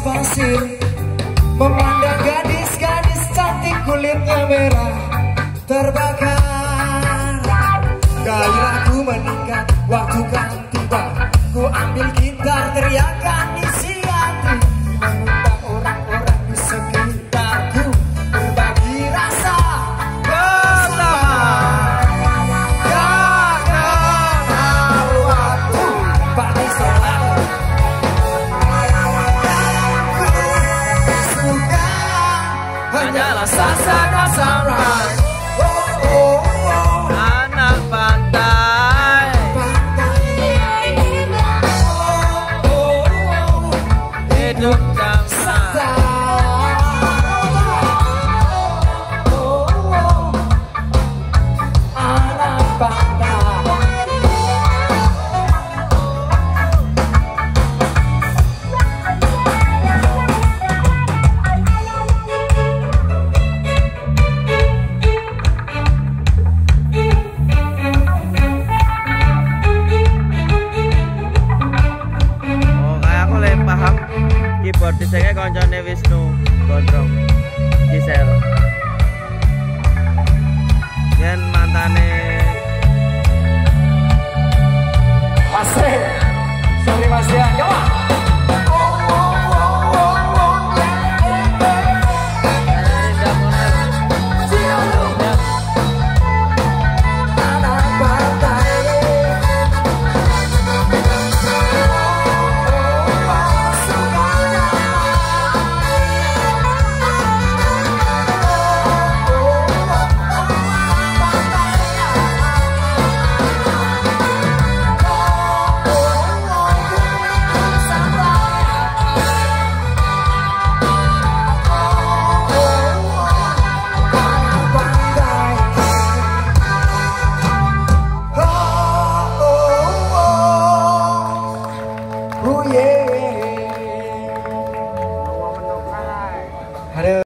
pasir Memandang gadis-gadis cantik kulitnya merah Terbakar. Gairahku meningkat Waktu kan tiba. Ku ambil gitar teriakan isi Hanyalah salsa dan sunrise Oh oh oh Anak pantai. Hidup disengnya koncone Wisnu Gondrong. Gisel Yen mantane Aleluia!